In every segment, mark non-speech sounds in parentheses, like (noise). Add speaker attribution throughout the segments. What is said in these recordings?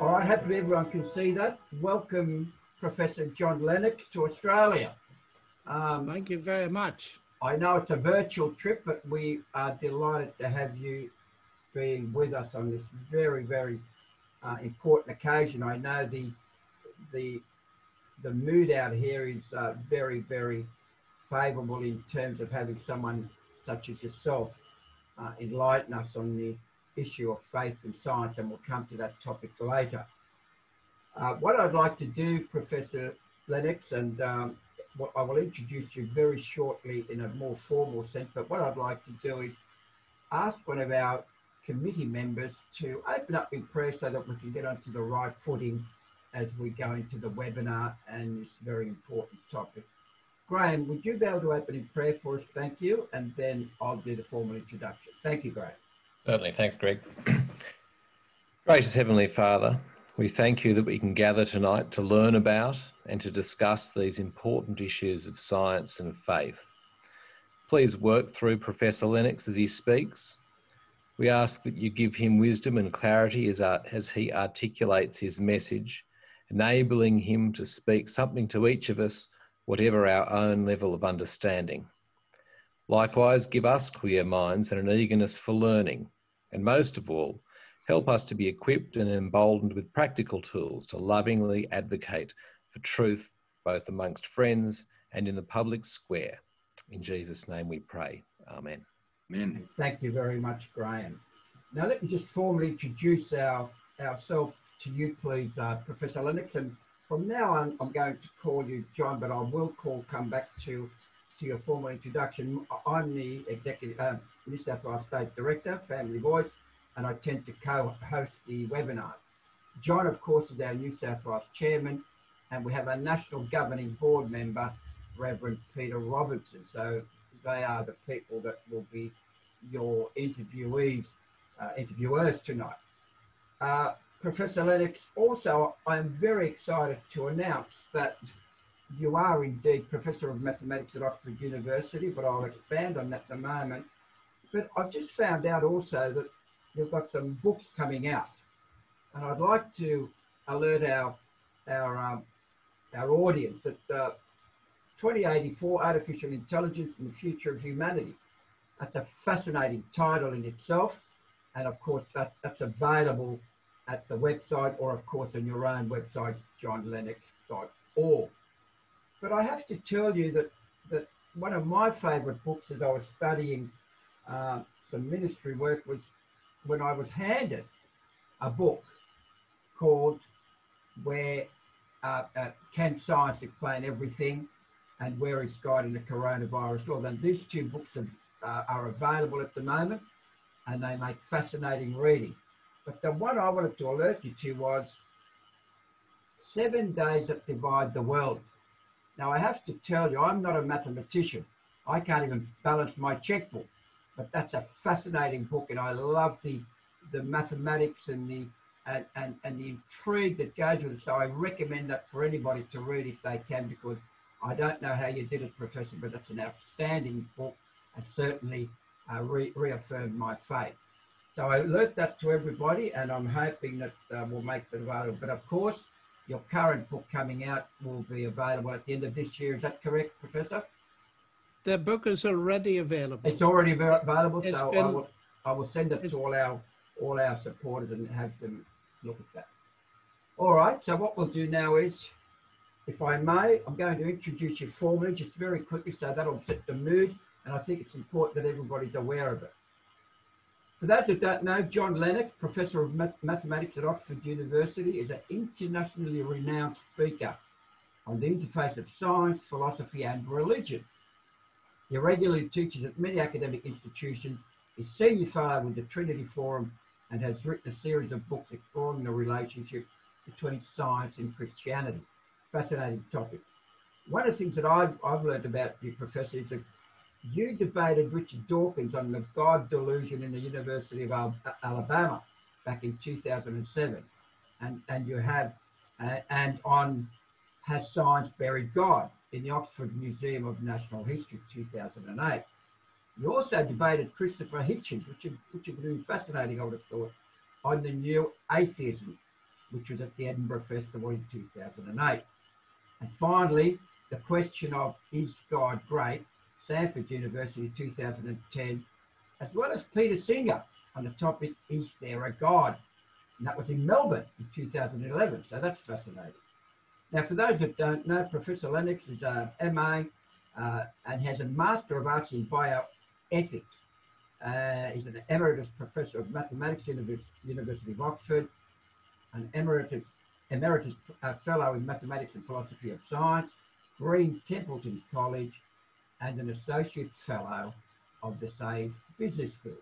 Speaker 1: All right, hopefully everyone can see that. Welcome, Professor John Lennox to Australia.
Speaker 2: Um, Thank you very much.
Speaker 1: I know it's a virtual trip, but we are delighted to have you being with us on this very, very uh, important occasion. I know the the the mood out here is uh, very, very favourable in terms of having someone such as yourself uh, enlighten us on the issue of faith and science, and we'll come to that topic later. Uh, what I'd like to do, Professor Lennox, and um, what I will introduce you very shortly in a more formal sense, but what I'd like to do is ask one of our committee members to open up in prayer so that we can get onto the right footing as we go into the webinar and this very important topic. Graham, would you be able to open in prayer for us? Thank you. And then I'll do the formal introduction. Thank you, Graham.
Speaker 3: Certainly. Thanks, Greg. Gracious Heavenly Father, we thank you that we can gather tonight to learn about and to discuss these important issues of science and faith. Please work through Professor Lennox as he speaks. We ask that you give him wisdom and clarity as, uh, as he articulates his message, enabling him to speak something to each of us, whatever our own level of understanding. Likewise, give us clear minds and an eagerness for learning, and most of all, help us to be equipped and emboldened with practical tools to lovingly advocate for truth both amongst friends and in the public square. In Jesus' name we pray. Amen.
Speaker 1: Amen. Thank you very much, Graham. Now let me just formally introduce our ourselves to you, please, uh, Professor Lennox. And from now on, I'm going to call you John, but I will call come back to to your formal introduction, I'm the Executive uh, New South Wales State Director, Family Voice, and I tend to co-host the webinars. John, of course, is our New South Wales Chairman, and we have a National Governing Board member, Reverend Peter Robinson. So they are the people that will be your interviewees, uh, interviewers tonight. Uh, Professor Lennox, also, I'm very excited to announce that you are indeed Professor of Mathematics at Oxford University, but I'll expand on that in a moment. But I've just found out also that you've got some books coming out. And I'd like to alert our, our, um, our audience that uh, 2084 Artificial Intelligence and the Future of Humanity. That's a fascinating title in itself. And of course, that, that's available at the website or, of course, on your own website, johnlennox.org. But I have to tell you that, that one of my favourite books as I was studying uh, some ministry work was when I was handed a book called Where uh, uh, Can Science Explain Everything and Where is God in the Coronavirus World. And these two books have, uh, are available at the moment and they make fascinating reading. But the one I wanted to alert you to was Seven Days That Divide the World now, I have to tell you, I'm not a mathematician. I can't even balance my checkbook, but that's a fascinating book, and I love the the mathematics and the and, and, and the intrigue that goes with it. So I recommend that for anybody to read if they can, because I don't know how you did it, Professor, but it's an outstanding book and certainly uh, re reaffirmed my faith. So I alert that to everybody, and I'm hoping that uh, we'll make that available. But of course, your current book coming out will be available at the end of this year. Is that correct, Professor?
Speaker 2: The book is already available.
Speaker 1: It's already available, it's so been, I, will, I will send it to all our all our supporters and have them look at that. All right, so what we'll do now is, if I may, I'm going to introduce you formally, just very quickly, so that'll set the mood, and I think it's important that everybody's aware of it. For those that don't know, John Lennox, Professor of Math Mathematics at Oxford University, is an internationally renowned speaker on the interface of science, philosophy and religion. He regularly teaches at many academic institutions, is senior fellow with the Trinity Forum and has written a series of books exploring the relationship between science and Christianity. Fascinating topic. One of the things that I've, I've learned about you, Professor, is that you debated Richard Dawkins on the God delusion in the University of Alabama back in 2007. And, and you have, uh, and on Has Science Buried God? in the Oxford Museum of Natural History 2008. You also debated Christopher Hitchens, which, which would been fascinating, I would have thought, on the new atheism, which was at the Edinburgh Festival in 2008. And finally, the question of is God great, Stanford University 2010, as well as Peter Singer on the topic Is There a God? And that was in Melbourne in 2011, so that's fascinating. Now, for those that don't know, Professor Lennox is a MA uh, and has a Master of Arts in Bioethics. Uh, he's an Emeritus Professor of Mathematics, at the University of Oxford, an Emeritus, Emeritus uh, Fellow in Mathematics and Philosophy of Science, Green Templeton College, and an Associate Fellow of the Saïd business school.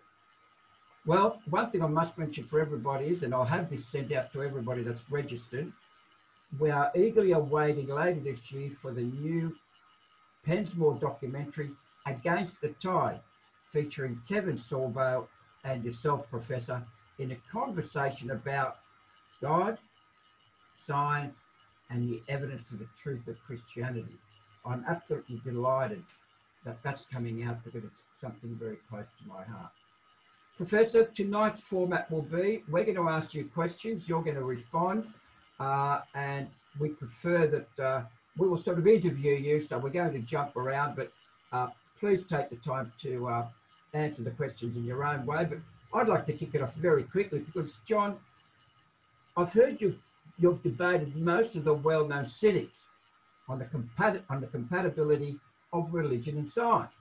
Speaker 1: Well, one thing I must mention for everybody is, and I'll have this sent out to everybody that's registered, we are eagerly awaiting later this year for the new Pensmore documentary, Against the Tide, featuring Kevin Sorbo and yourself, Professor, in a conversation about God, science, and the evidence for the truth of Christianity. I'm absolutely delighted that that's coming out because it's something very close to my heart. Professor, tonight's format will be we're going to ask you questions, you're going to respond, uh, and we prefer that uh, we will sort of interview you, so we're going to jump around, but uh, please take the time to uh, answer the questions in your own way. But I'd like to kick it off very quickly because, John, I've heard you've, you've debated most of the well-known cynics on the, compat- on the compatibility of religion and science.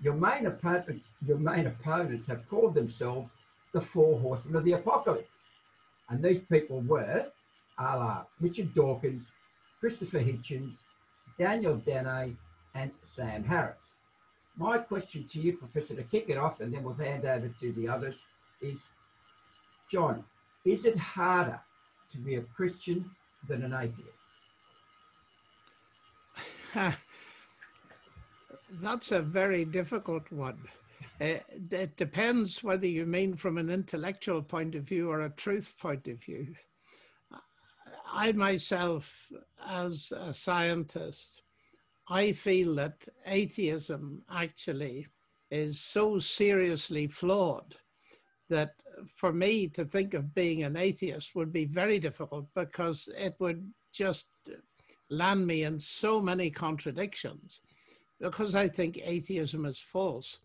Speaker 1: Your main, opponent, your main opponents have called themselves the four horsemen of the apocalypse. And these people were a la Richard Dawkins, Christopher Hitchens, Daniel Dennett, and Sam Harris. My question to you, Professor, to kick it off, and then we'll hand over to the others, is John, is it harder to be a Christian than an atheist? (laughs)
Speaker 2: That's a very difficult one. Uh, it depends whether you mean from an intellectual point of view or a truth point of view. I myself, as a scientist, I feel that atheism actually is so seriously flawed that for me to think of being an atheist would be very difficult because it would just land me in so many contradictions because I think atheism is false.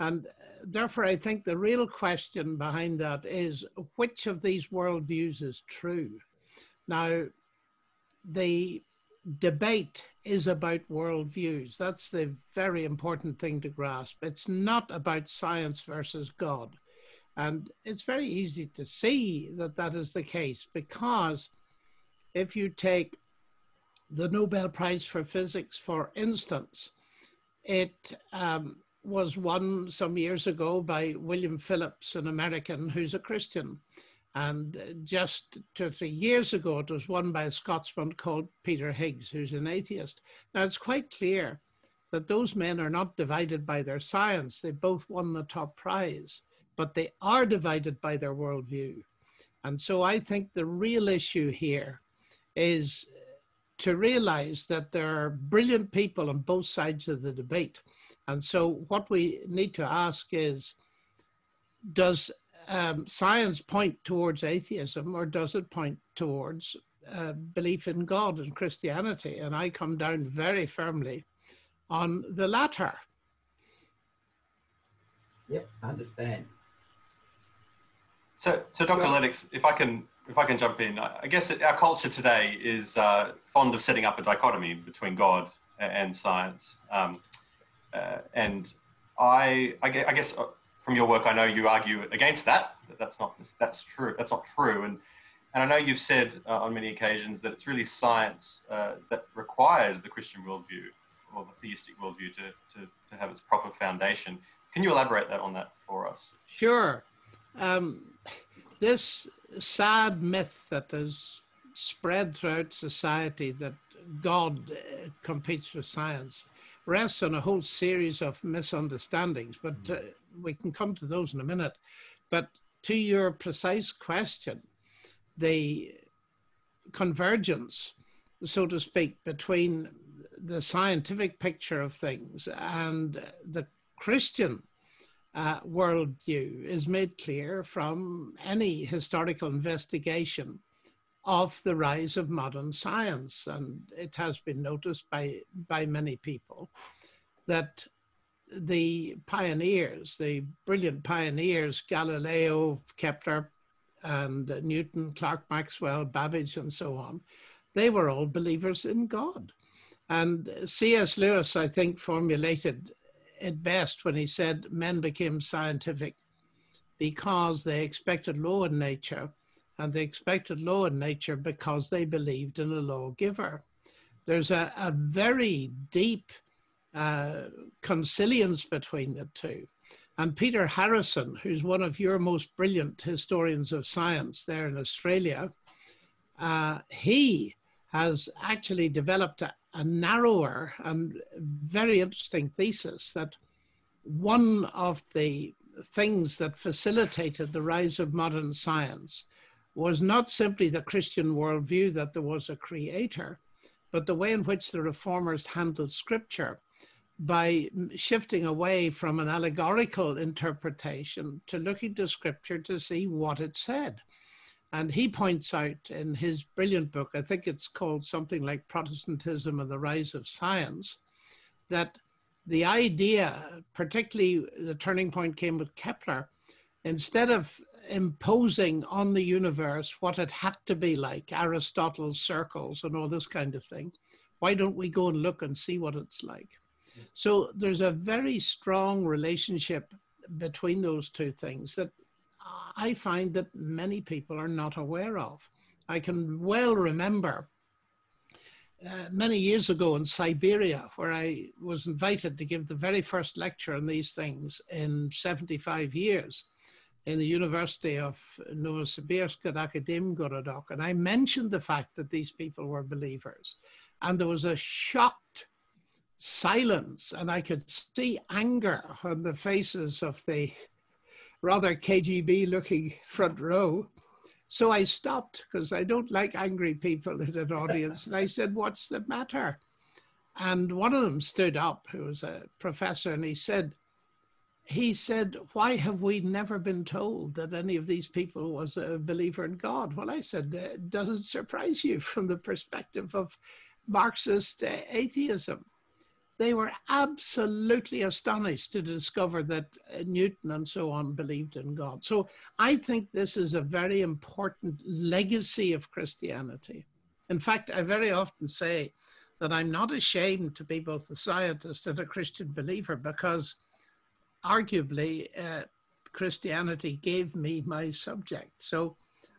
Speaker 2: And uh, therefore, I think the real question behind that is which of these worldviews is true? Now, the debate is about worldviews. That's the very important thing to grasp. It's not about science versus God. And it's very easy to see that that is the case because if you take the Nobel Prize for Physics, for instance, it um, was won some years ago by William Phillips, an American who's a Christian. And just two or three years ago, it was won by a Scotsman called Peter Higgs, who's an atheist. Now, it's quite clear that those men are not divided by their science. They both won the top prize, but they are divided by their worldview. And so I think the real issue here is to realize that there are brilliant people on both sides of the debate. And so what we need to ask is, does um, science point towards atheism or does it point towards uh, belief in God and Christianity? And I come down very firmly on the latter.
Speaker 1: Yep, I understand.
Speaker 4: So, so Dr. Lennox, if I can, if I can jump in, I guess our culture today is uh, fond of setting up a dichotomy between God and science, um, uh, and I, I guess uh, from your work, I know you argue against that. that that's not that's true. That's not true. And and I know you've said uh, on many occasions that it's really science uh, that requires the Christian worldview or the theistic worldview to, to, to have its proper foundation. Can you elaborate that on that for us?
Speaker 2: Sure. Um, this sad myth that has spread throughout society that God uh, competes with science rests on a whole series of misunderstandings, but uh, we can come to those in a minute. But to your precise question, the convergence, so to speak, between the scientific picture of things and the Christian uh, worldview is made clear from any historical investigation of the rise of modern science. And it has been noticed by, by many people that the pioneers, the brilliant pioneers, Galileo, Kepler, and Newton, Clerk Maxwell, Babbage, and so on, they were all believers in God. And C.S. Lewis, I think, formulated it best when he said men became scientific because they expected law in nature, and they expected law in nature because they believed in a lawgiver. There's a, a very deep uh, consilience between the two. And Peter Harrison, who's one of your most brilliant historians of science there in Australia, uh, he has actually developed a, a narrower and very interesting thesis that one of the things that facilitated the rise of modern science was not simply the Christian worldview that there was a creator, but the way in which the reformers handled scripture by shifting away from an allegorical interpretation to looking to scripture to see what it said. And he points out in his brilliant book, I think it's called something like Protestantism and the Rise of Science, that the idea, particularly the turning point came with Kepler, instead of imposing on the universe what it had to be like, Aristotle's circles and all this kind of thing, why don't we go and look and see what it's like? So there's a very strong relationship between those two things that I find that many people are not aware of. I can well remember uh, many years ago in Siberia, where I was invited to give the very first lecture on these things in 75 years in the University of Novosibirsk at Akademgorodok. And I mentioned the fact that these people were believers. And there was a shocked silence, and I could see anger on the faces of the rather KGB looking front row. So I stopped because I don't like angry people in an audience. and I said, What's the matter? And one of them stood up, who was a professor, and he said, he said, Why have we never been told that any of these people was a believer in God? Well, I said, doesn't surprise you from the perspective of Marxist uh, atheism they were absolutely astonished to discover that uh, Newton and so on believed in God. So I think this is a very important legacy of Christianity. In fact, I very often say that I'm not ashamed to be both a scientist and a Christian believer because arguably uh, Christianity gave me my subject. So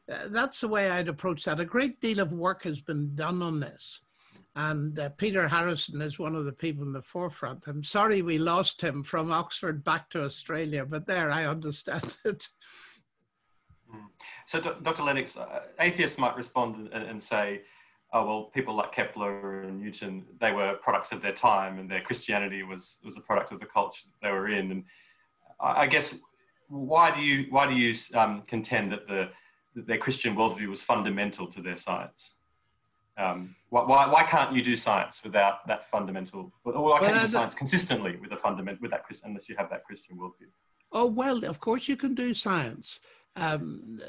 Speaker 2: uh, that's the way I'd approach that. A great deal of work has been done on this. And uh, Peter Harrison is one of the people in the forefront. I'm sorry we lost him from Oxford back to Australia, but there I understand (laughs) it.
Speaker 4: Hmm. So, Dr. Lennox, uh, atheists might respond and, say, oh, well, people like Kepler and Newton, they were products of their time and their Christianity was, was a product of the culture they were in. And I, I guess, why do you, why do you um, contend that, the, that their Christian worldview was fundamental to their science? Um, why, why can't you do science without that fundamental, or why can't well, you do science consistently with a fundament, with that, unless you have that Christian worldview?
Speaker 2: Oh, well, of course you can do science. Um,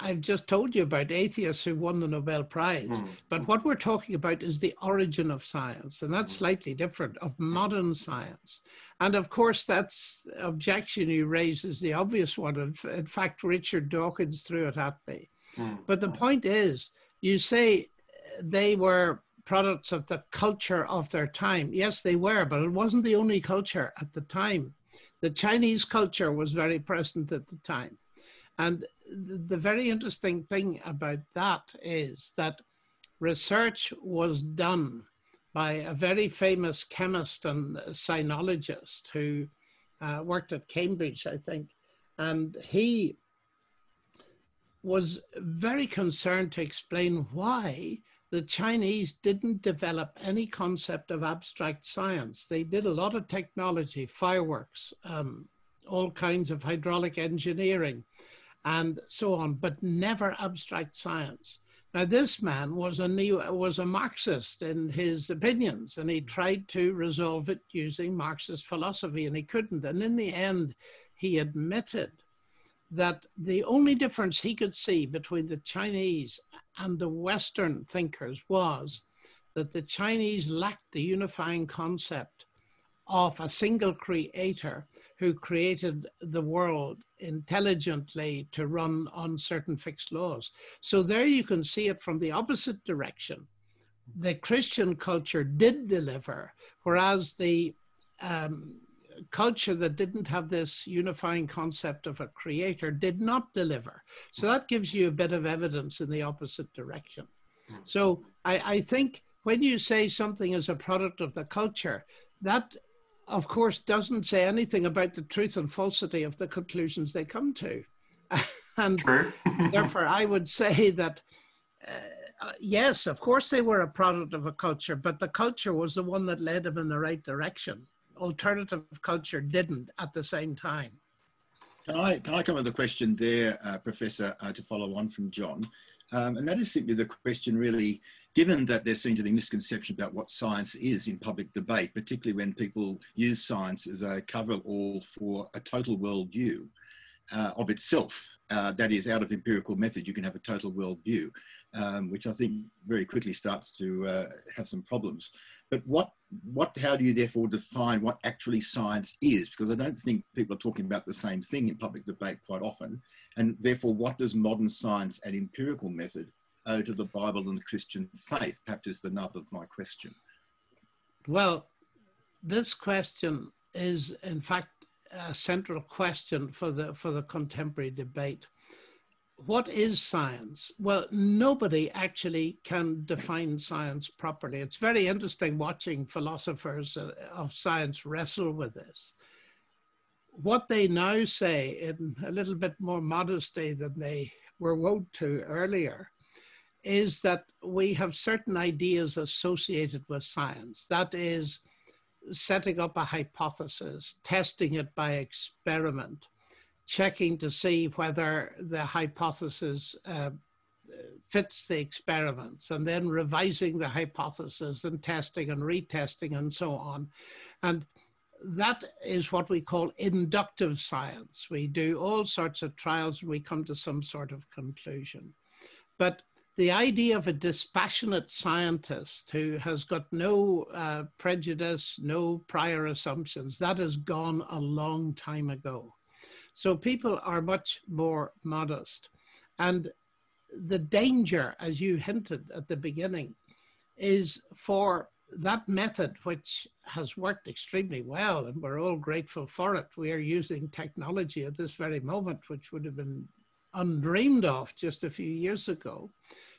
Speaker 2: I've just told you about atheists who won the Nobel Prize, mm. but what we're talking about is the origin of science, and that's mm. slightly different of modern science. And of course, that's objection you raise is the obvious one. In fact, Richard Dawkins threw it at me. Mm. But the point is, you say they were products of the culture of their time. Yes, they were, but it wasn't the only culture at the time. The Chinese culture was very present at the time. And the very interesting thing about that is that research was done by a very famous chemist and sinologist who uh, worked at Cambridge, I think. And he was very concerned to explain why the Chinese didn't develop any concept of abstract science. They did a lot of technology, fireworks, um, all kinds of hydraulic engineering, and so on, but never abstract science. Now, this man was a neo, was a Marxist in his opinions, and he tried to resolve it using Marxist philosophy, and he couldn't. And in the end, he admitted that the only difference he could see between the Chinese and the Western thinkers was that the Chinese lacked the unifying concept of a single creator who created the world intelligently to run on certain fixed laws. So there you can see it from the opposite direction. The Christian culture did deliver, whereas the um, culture that didn't have this unifying concept of a creator did not deliver. So that gives you a bit of evidence in the opposite direction. So I, I think when you say something is a product of the culture, that of course doesn't say anything about the truth and falsity of the conclusions they come to. (laughs) and (laughs) therefore, I would say that. Uh, yes, of course, they were a product of a culture, but the culture was the one that led them in the right direction alternative culture didn't at the same time.
Speaker 5: Can I, can I come with a question there, uh, Professor, uh, to follow on from John? Um, and that is simply the question really, given that there seem to be misconceptions about what science is in public debate, particularly when people use science as a cover-all for a total worldview uh, of itself, uh, that is out of empirical method, you can have a total worldview, um, which I think very quickly starts to uh, have some problems. But what, what, how do you therefore define what actually science is? Because I don't think people are talking about the same thing in public debate quite often. And therefore, what does modern science and empirical method owe to the Bible and the Christian faith? Perhaps is the nub of my question.
Speaker 2: Well, this question is, in fact, a central question for the for the contemporary debate what is science? Well, nobody actually can define science properly. It's very interesting watching philosophers uh, of science wrestle with this. What they now say, in a little bit more modesty than they were wont to earlier, is that we have certain ideas associated with science. That is, setting up a hypothesis, testing it by experiment, checking to see whether the hypothesis uh, fits the experiments and then revising the hypothesis and testing and retesting and so on. And that is what we call inductive science. We do all sorts of trials and we come to some sort of conclusion. But the idea of a dispassionate scientist who has got no uh, prejudice, no prior assumptions, that has gone a long time ago. So people are much more modest. And the danger, as you hinted at the beginning, is for that method, which has worked extremely well, and we're all grateful for it. We are using technology at this very moment, which would have been undreamed of just a few years ago,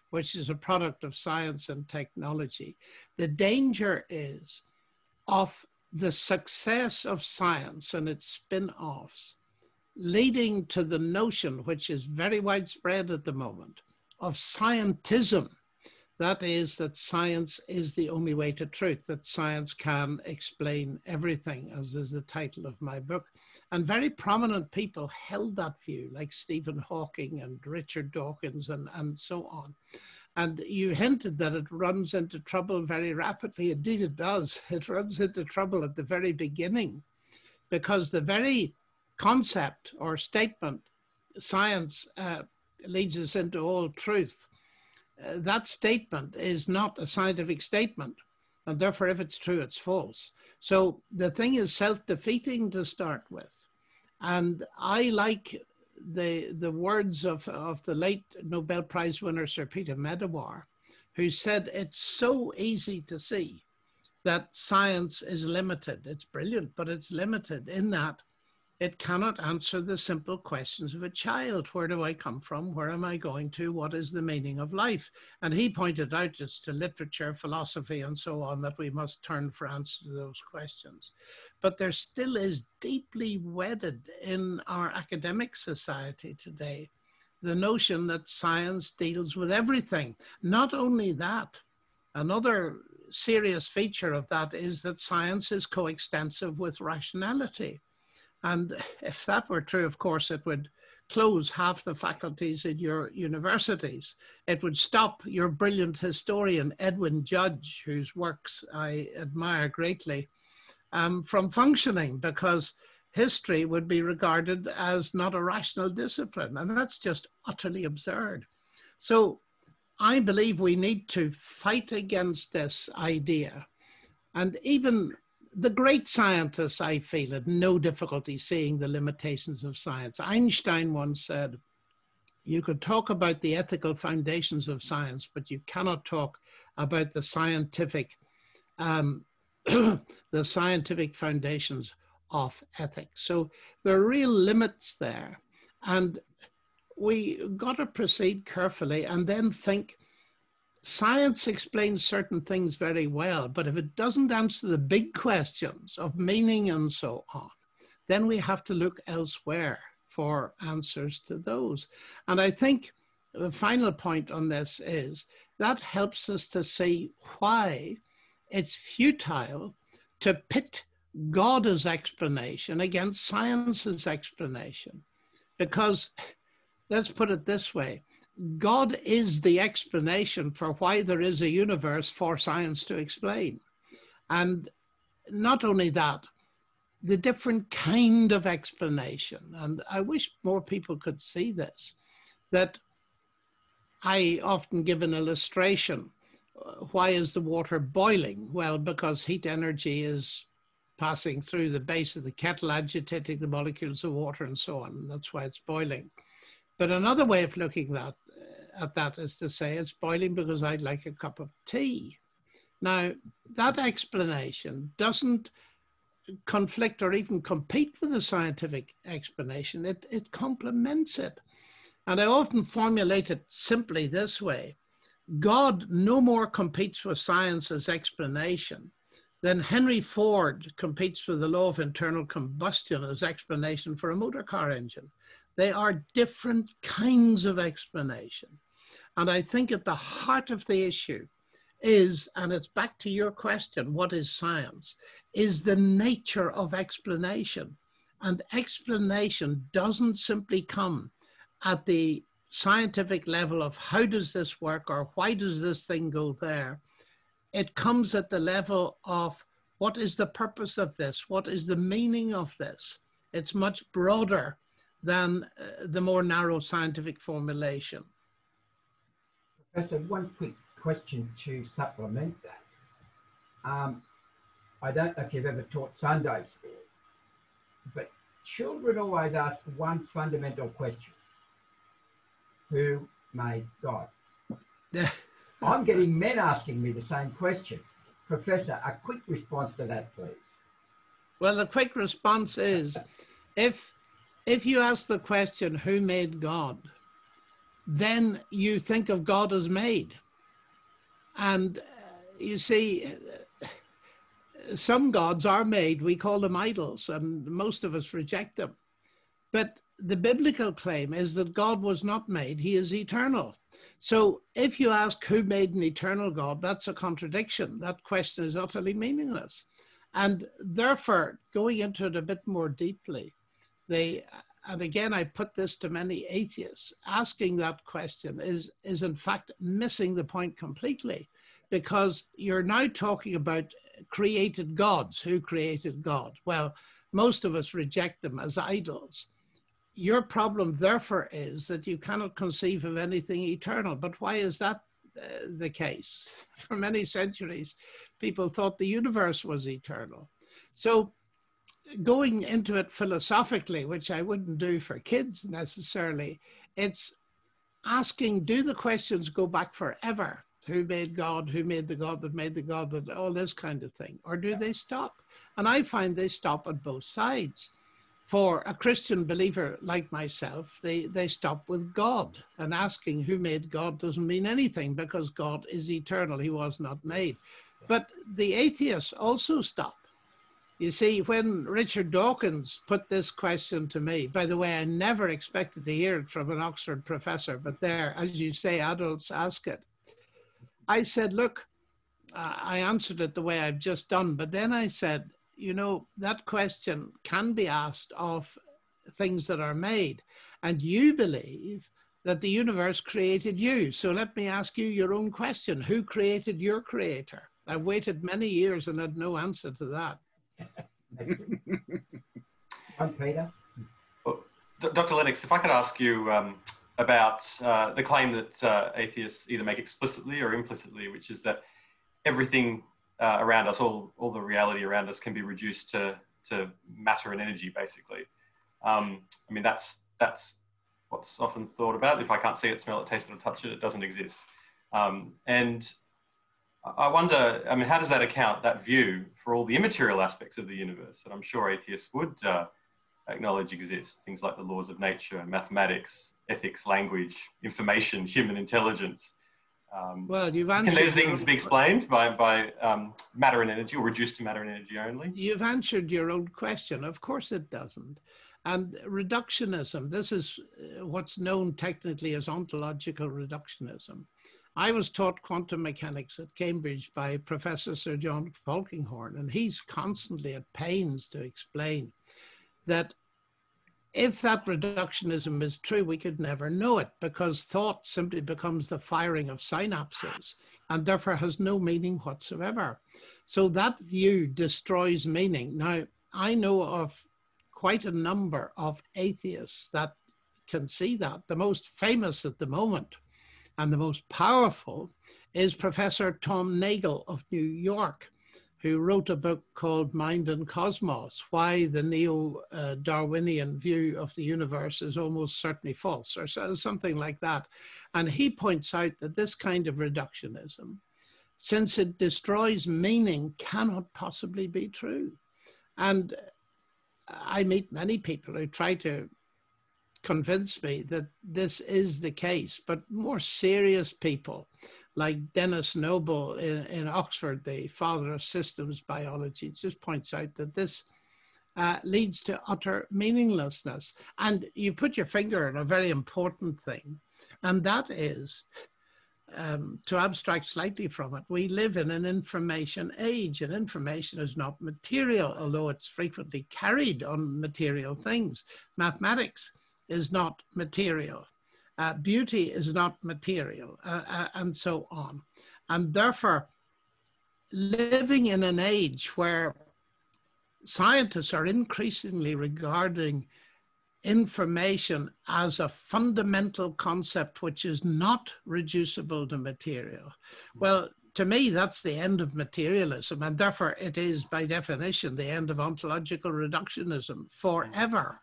Speaker 2: which is a product of science and technology. The danger is of the success of science and its spin offs leading to the notion, which is very widespread at the moment, of scientism. That is, that science is the only way to truth, that science can explain everything, as is the title of my book. And very prominent people held that view, like Stephen Hawking and Richard Dawkins and, and so on. And you hinted that it runs into trouble very rapidly. Indeed, it does. (laughs) It runs into trouble at the very beginning because the very concept or statement, science uh, leads us into all truth, uh, that statement is not a scientific statement. And therefore, if it's true, it's false. So the thing is self defeating to start with. And I like the, the words of, of the late Nobel Prize winner, Sir Peter Medawar, who said it's so easy to see that science is limited. It's brilliant, but it's limited in that it cannot answer the simple questions of a child. Where do I come from? Where am I going to? What is the meaning of life? And he pointed out just to literature, philosophy, and so on that we must turn for answers to those questions. But there still is deeply wedded in our academic society today the notion that science deals with everything. Not only that, another serious feature of that is that science is coextensive with rationality. And if that were true, of course, it would close half the faculties in your universities. It would stop your brilliant historian, Edwin Judge, whose works I admire greatly, um, from functioning because history would be regarded as not a rational discipline. And that's just utterly absurd. So I believe we need to fight against this idea. And even the great scientists, I feel, had no difficulty seeing the limitations of science. Einstein once said, you could talk about the ethical foundations of science, but you cannot talk about the scientific, um, (clears throat) the scientific foundations of ethics. So there are real limits there. And we got to proceed carefully and then think science explains certain things very well, but if it doesn't answer the big questions of meaning and so on, then we have to look elsewhere for answers to those. And I think the final point on this is that helps us to see why it's futile to pit God's explanation against science's explanation. Because let's put it this way God is the explanation for why there is a universe for science to explain. And not only that, the different kind of explanation. And I wish more people could see this, that I often give an illustration. Uh, why is the water boiling? Well, because heat energy is passing through the base of the kettle, agitating the molecules of water and so on. That's why it's boiling. But another way of looking at, at that is to say it's boiling because I'd like a cup of tea. Now, that explanation doesn't conflict or even compete with the scientific explanation, it, it complements it. And I often formulate it simply this way God no more competes with science's explanation than Henry Ford competes with the law of internal combustion as explanation for a motor car engine. They are different kinds of explanation. And I think at the heart of the issue is, and it's back to your question, what is science? Is the nature of explanation. And explanation doesn't simply come at the scientific level of how does this work or why does this thing go there. It comes at the level of what is the purpose of this? What is the meaning of this? It's much broader than uh, the more narrow scientific formulation.
Speaker 1: Professor, one quick question to supplement that. Um, I don't know if you've ever taught Sunday school, but children always ask one fundamental question Who made God? (laughs) I'm getting men asking me the same question. Professor, a quick response to that, please.
Speaker 2: Well, the quick response is if if you ask the question, who made God? Then you think of God as made. And uh, you see, some gods are made, we call them idols, and most of us reject them. But the biblical claim is that God was not made, he is eternal. So if you ask who made an eternal God, that's a contradiction. That question is utterly meaningless. And therefore, going into it a bit more deeply, they and again I put this to many atheists, asking that question is, is in fact missing the point completely because you're now talking about created gods. Who created God? Well, most of us reject them as idols. Your problem, therefore, is that you cannot conceive of anything eternal. But why is that uh, the case? (laughs) For many centuries, people thought the universe was eternal. So going into it philosophically, which I wouldn't do for kids necessarily, it's asking do the questions go back forever? Who made God? Who made the God that made the God that all this kind of thing? Or do they stop? And I find they stop at both sides. For a Christian believer like myself, they, they stop with God. And asking who made God doesn't mean anything because God is eternal. He was not made. But the atheists also stop you see, when Richard Dawkins put this question to me, by the way, I never expected to hear it from an Oxford professor, but there, as you say, adults ask it. I said, look, uh, I answered it the way I've just done, but then I said, you know, that question can be asked of things that are made. And you believe that the universe created you. So let me ask you your own question Who created your creator? I waited many years and had no answer to that.
Speaker 1: I'm Peter.
Speaker 4: Well, Dr. Lennox, if I could ask you um, about uh, the claim that uh, atheists either make explicitly or implicitly, which is that everything uh, around us, all, all the reality around us, can be reduced to, to matter and energy, basically. Um, I mean, that's, that's what's often thought about. If I can't see it, smell it, taste it, or touch it, it doesn't exist. Um, and I wonder, I mean, how does that account, that view, for all the immaterial aspects of the universe that I'm sure atheists would uh, acknowledge exist? Things like the laws of nature, mathematics, ethics, language, information, (laughs) human intelligence.
Speaker 2: Um, well, you've answered.
Speaker 4: Can those things be explained by, by um, matter and energy or reduced to matter and energy only?
Speaker 2: You've answered your own question. Of course it doesn't. And reductionism, this is uh, what's known technically as ontological reductionism. I was taught quantum mechanics at Cambridge by Professor Sir John Polkinghorne, and he's constantly at pains to explain that if that reductionism is true, we could never know it because thought simply becomes the firing of synapses and therefore has no meaning whatsoever. So that view destroys meaning. Now, I know of quite a number of atheists that can see that. The most famous at the moment and the most powerful is Professor Tom Nagel of New York, who wrote a book called Mind and Cosmos Why the Neo Darwinian View of the Universe is Almost Certainly False, or something like that. And he points out that this kind of reductionism, since it destroys meaning, cannot possibly be true. And I meet many people who try to convince me that this is the case, but more serious people like Denis Noble in, in Oxford, the father of systems biology, just points out that this uh, leads to utter meaninglessness. And you put your finger on a very important thing, and that is um, to abstract slightly from it, we live in an information age, and information is not material, although it's frequently carried on material things. Mathematics is not material. Uh, beauty is not material, uh, uh, and so on. And therefore, living in an age where scientists are increasingly regarding information as a fundamental concept which is not reducible to material. Well, to me, that's the end of materialism, and therefore it is, by definition, the end of ontological reductionism forever.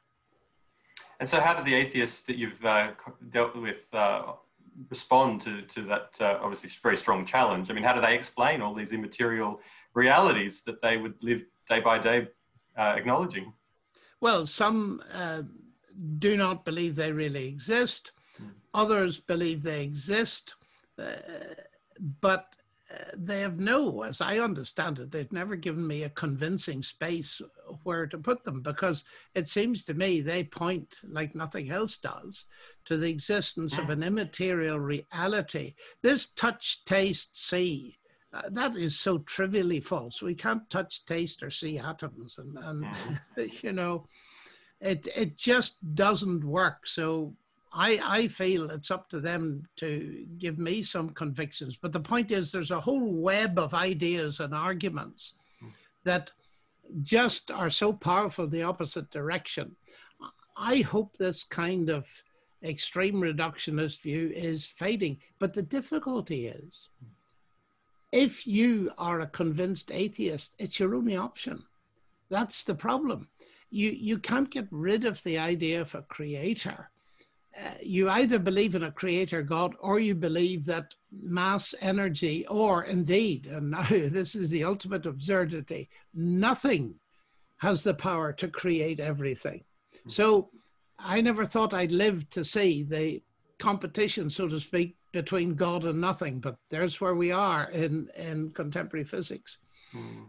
Speaker 4: And so, how do the atheists that you've uh, dealt with uh, respond to, to that uh, obviously very strong challenge? I mean, how do they explain all these immaterial realities that they would live day by day uh, acknowledging?
Speaker 2: Well, some uh, do not believe they really exist, mm. others believe they exist, uh, but they have no, as I understand it, they've never given me a convincing space where to put them because it seems to me they point, like nothing else does, to the existence of an immaterial reality. This touch, taste, see, uh, that is so trivially false. We can't touch, taste, or see atoms, and, and (laughs) you know, it it just doesn't work. So I, I feel it's up to them to give me some convictions. But the point is, there's a whole web of ideas and arguments that just are so powerful in the opposite direction. I hope this kind of extreme reductionist view is fading. But the difficulty is, if you are a convinced atheist, it's your only option. That's the problem. You, you can't get rid of the idea of a creator uh, you either believe in a creator God or you believe that mass energy, or indeed, and (laughs) now this is the ultimate absurdity, nothing has the power to create everything. Hmm. So I never thought I'd live to see the competition, so to speak, between God and nothing, but there's where we are in, in contemporary physics. Mm.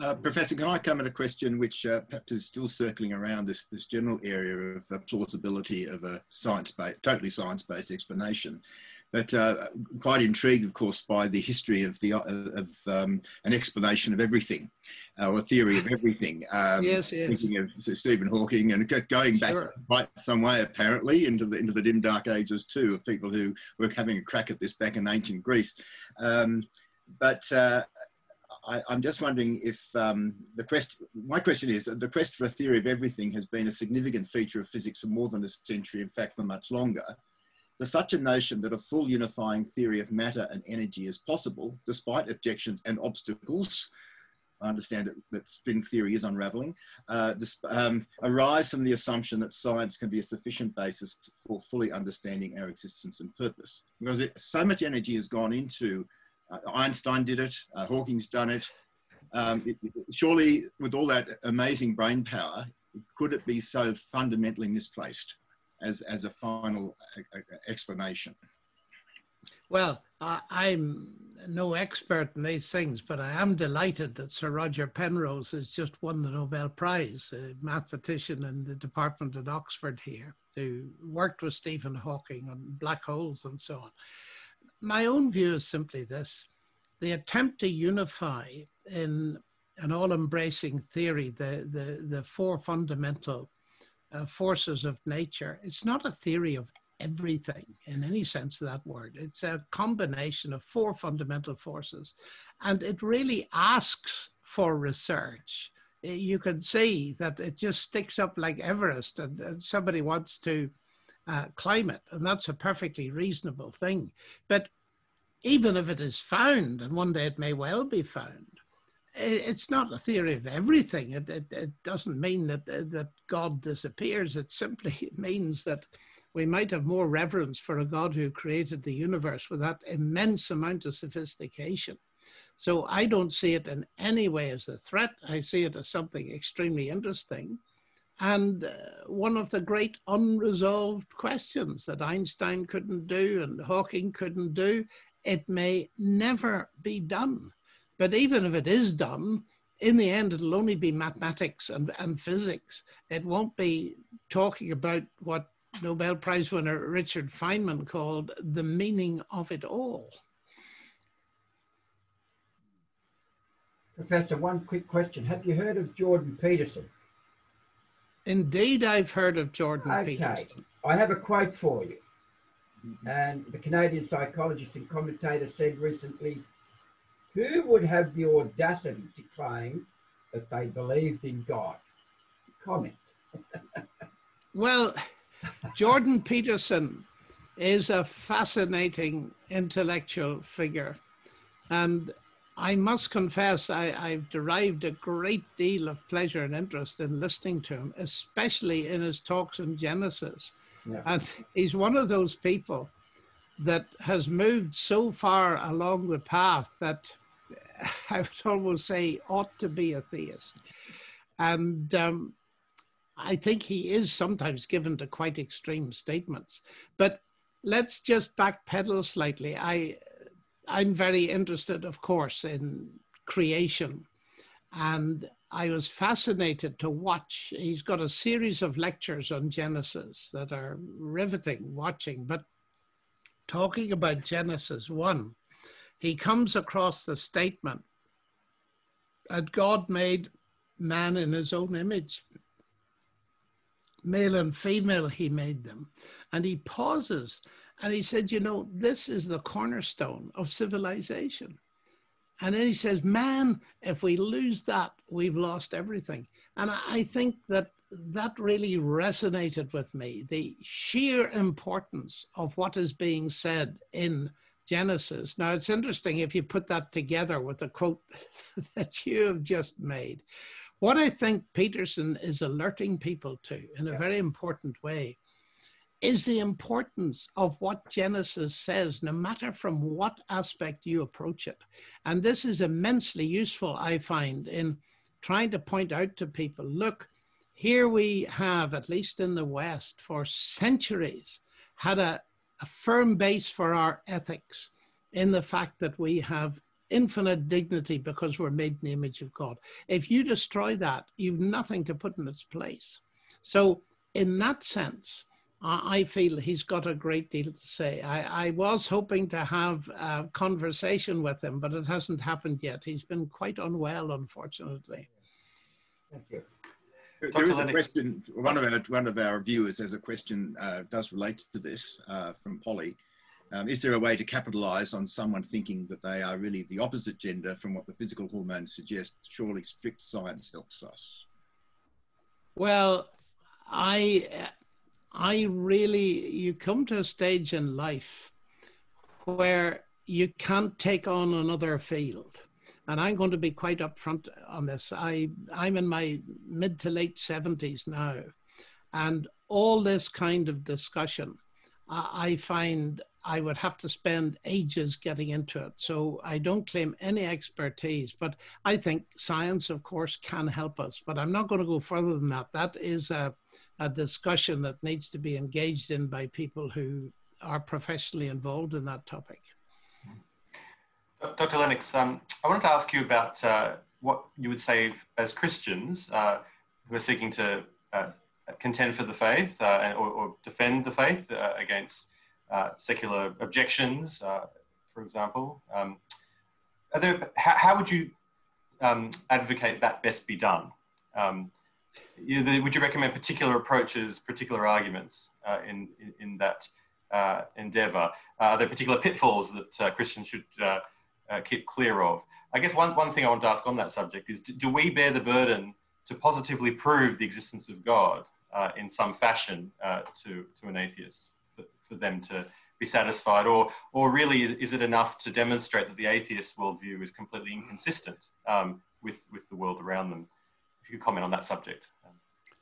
Speaker 5: Uh, Professor, can I come at a question which uh, perhaps is still circling around this, this general area of uh, plausibility of a science-based, totally science-based explanation? but uh, quite intrigued, of course, by the history of the of um, an explanation of everything, uh, or a theory of everything. (laughs)
Speaker 2: Um, yes, yes.
Speaker 5: Thinking of Stephen Hawking and going back sure. quite some way, apparently, into the into the dim dark ages too, of people who were having a crack at this back in ancient Greece. Um, but uh, I, am just wondering if um, the quest. My question is: the quest for a theory of everything has been a significant feature of physics for more than a century. In fact, for much longer. There's such a notion that a full unifying theory of matter and energy is possible, despite objections and obstacles. I understand that, that spin theory is unraveling, uh, um, arise from the assumption that science can be a sufficient basis for fully understanding our existence and purpose. Because it, so much energy has gone into, Einstein did it, uh, Hawking's done it. Um, it, surely, with all that amazing brain power, could it be so fundamentally misplaced? as, as a final explanation?
Speaker 2: Well, I'm no expert in these things, but I am delighted that Sir Roger Penrose has just won the Nobel Prize, a mathematician in the department at Oxford here, who worked with Stephen Hawking on black holes and so on. My own view is simply this the attempt to unify in an all embracing theory the, the, the four fundamental uh, forces of nature. It's not a theory of everything in any sense of that word. It's a combination of four fundamental forces. And it really asks for research. You can see that it just sticks up like Everest and, and somebody wants to uh, climb it. And that's a perfectly reasonable thing. But even if it is found, and one day it may well be found, it's not a theory of everything. It, it, it, doesn't mean that, that God disappears. It simply (laughs) means that we might have more reverence for a God who created the universe with that immense amount of sophistication. So I don't see it in any way as a threat. I see it as something extremely interesting. And uh, one of the great unresolved questions that Einstein couldn't do and Hawking couldn't do, it may never be done but even if it is done, in the end, it'll only be mathematics and, and physics. It won't be talking about what Nobel Prize winner Richard Feynman called the meaning of it all.
Speaker 1: Professor, one quick question. Have you heard of Jordan Peterson?
Speaker 2: Indeed, I've heard of Jordan okay. Peterson.
Speaker 1: I have a quote for you. Mm-hmm. And the Canadian psychologist and commentator said recently who would have the audacity to claim that they believed in God? Comment. (laughs)
Speaker 2: well, Jordan Peterson is a fascinating intellectual figure. And I must confess, I, have derived a great deal of pleasure and interest in listening to him, especially in his talks on Genesis. Yeah. And he's one of those people that has moved so far along the path that (laughs) I would almost say ought to be a theist. And um, I think he is sometimes given to quite extreme statements. But let's just backpedal slightly. I, I'm very interested, of course, in creation. And I was fascinated to watch. He's got a series of lectures on Genesis that are riveting watching. But talking about Genesis 1, he comes across the statement that God made man in his own image. Male and female, he made them. And he pauses and he said, You know, this is the cornerstone of civilization. And then he says, Man, if we lose that, we've lost everything. And I think that that really resonated with me the sheer importance of what is being said in Genesis. Now, it's interesting if you put that together with the quote (laughs) that you have just made. What I think Peterson is alerting people to in a very important way is the importance of what Genesis says, no matter from what aspect you approach it. And this is immensely useful, I find, in trying to point out to people look, here we have, at least in the West, for centuries, had a, a firm base for our ethics in the fact that we have infinite dignity because we're made in the image of God. If you destroy that, you've nothing to put in its place. So, in that sense, I feel he's got a great deal to say. I, I, was hoping to have a conversation with him, but it hasn't happened yet. He's been quite unwell, unfortunately.
Speaker 1: Thank you.
Speaker 5: There is a question. One of our one of our viewers has a question. Uh, does relate to this uh, from Polly. Um, is there a way to capitalise on someone thinking that they are really the opposite gender from what the physical hormones suggest? Surely strict science helps us.
Speaker 2: Well, I I really, you come to a stage in life where you can't take on another field. And I'm going to be quite upfront on this. I, I'm in my mid to late 70s now. And all this kind of discussion, I find I would have to spend ages getting into it. So I don't claim any expertise, but I think science, of course, can help us. But I'm not going to go further than that. That is a, a discussion that needs to be engaged in by people who are professionally involved in that topic.
Speaker 4: Dr. Lennox, um, I wanted to ask you about uh, what you would say as Christians uh, who are seeking to uh, contend for the faith uh, or, or, defend the faith uh, against uh, secular objections, for example. Um, there, how, how, would you um, advocate that best be done? Um, would you recommend particular approaches, particular arguments uh, in, in, in that uh, endeavor? Uh, are there particular pitfalls that uh, Christians should uh, keep clear of? I guess one, one thing I want to ask on that subject is do, do we bear the burden to positively prove the existence of God in some fashion to, to an atheist for, for them to be satisfied? Or, or really, is it enough to demonstrate that the atheist worldview is completely inconsistent um, with, with the world around them? You could comment on that subject.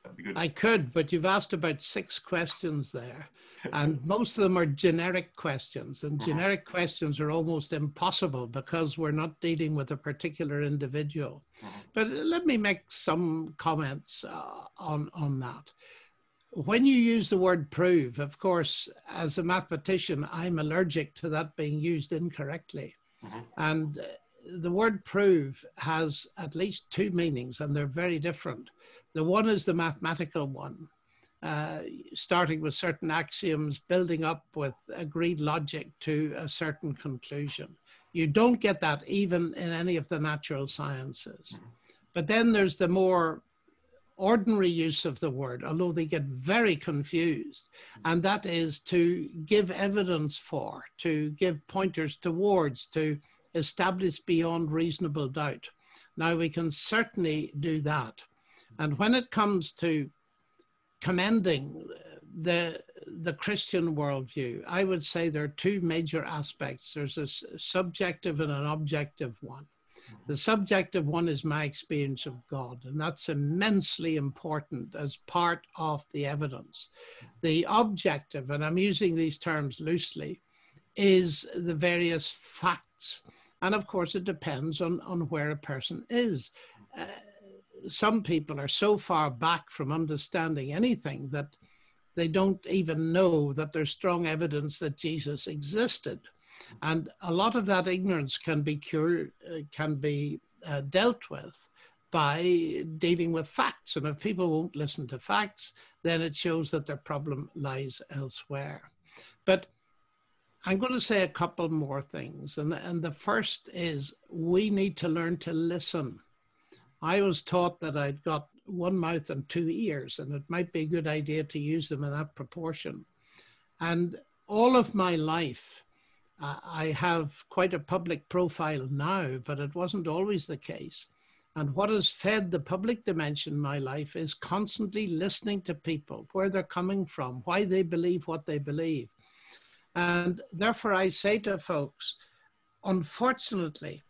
Speaker 4: That'd be good.
Speaker 2: I could, but you've asked about six questions there, and (laughs) most of them are generic questions. And mm-hmm. generic questions are almost impossible because we're not dealing with a particular individual. Mm-hmm. But let me make some comments uh, on on that. When you use the word prove, of course, as a mathematician, I'm allergic to that being used incorrectly. Mm-hmm. And the word prove has at least two meanings, and they're very different. The one is the mathematical one, uh, starting with certain axioms, building up with agreed logic to a certain conclusion. You don't get that even in any of the natural sciences. But then there's the more ordinary use of the word, although they get very confused, and that is to give evidence for, to give pointers towards, to establish beyond reasonable doubt. Now, we can certainly do that. And when it comes to commending the, the Christian worldview, I would say there are two major aspects there's a subjective and an objective one. The subjective one is my experience of God, and that's immensely important as part of the evidence. The objective, and I'm using these terms loosely, is the various facts. And of course, it depends on, on where a person is. Uh, some people are so far back from understanding anything that they don't even know that there's strong evidence that Jesus existed. And a lot of that ignorance can be cured, uh, can be uh, dealt with by dealing with facts. And if people won't listen to facts, then it shows that their problem lies elsewhere. But I'm going to say a couple more things. And the, and the first is we need to learn to listen. I was taught that I'd got one mouth and two ears, and it might be a good idea to use them in that proportion. And all of my life, uh, I have quite a public profile now, but it wasn't always the case. And what has fed the public dimension in my life is constantly listening to people, where they're coming from, why they believe what they believe. And therefore, I say to folks, unfortunately,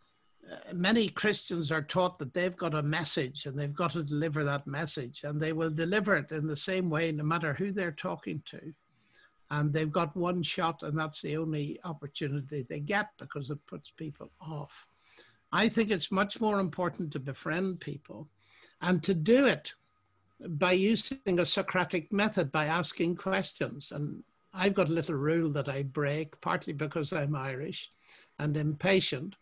Speaker 2: uh, many Christians are taught that they've got a message and they've got to deliver that message, and they will deliver it in the same way no matter who they're talking to. And they've got one shot, and that's the only opportunity they get because it puts people off. I think it's much more important to befriend people and to do it by using a Socratic method, by asking questions. And I've got a little rule that I break, partly because I'm Irish and impatient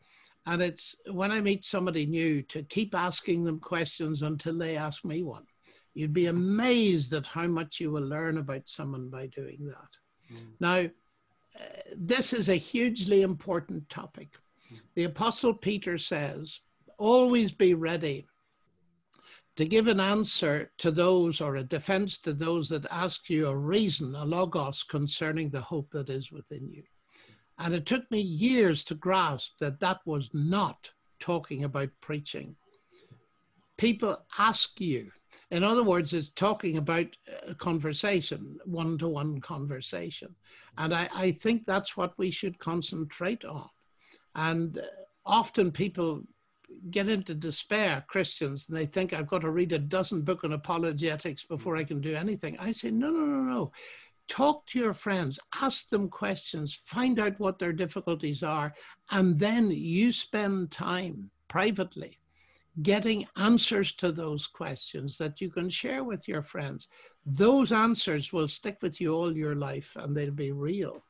Speaker 2: and it's when I meet somebody new to keep asking them questions until they ask me one. You'd be amazed at how much you will learn about someone by doing that. Mm. Now, uh, this is a hugely important topic. Mm. The Apostle Peter says, always be ready to give an answer to those or a defense to those that ask you a reason, a logos concerning the hope that is within you. And it took me years to grasp that that was not talking about preaching. People ask you. In other words, it's talking about a conversation, one to one conversation. And I, I think that's what we should concentrate on. And uh, often people get into despair, Christians, and they think I've got to read a dozen book on apologetics before I can do anything. I say, no, no, no, no. Talk to your friends, ask them questions, find out what their difficulties are, and then you spend time privately getting answers to those questions that you can share with your friends. Those answers will stick with you all your life and they'll be real.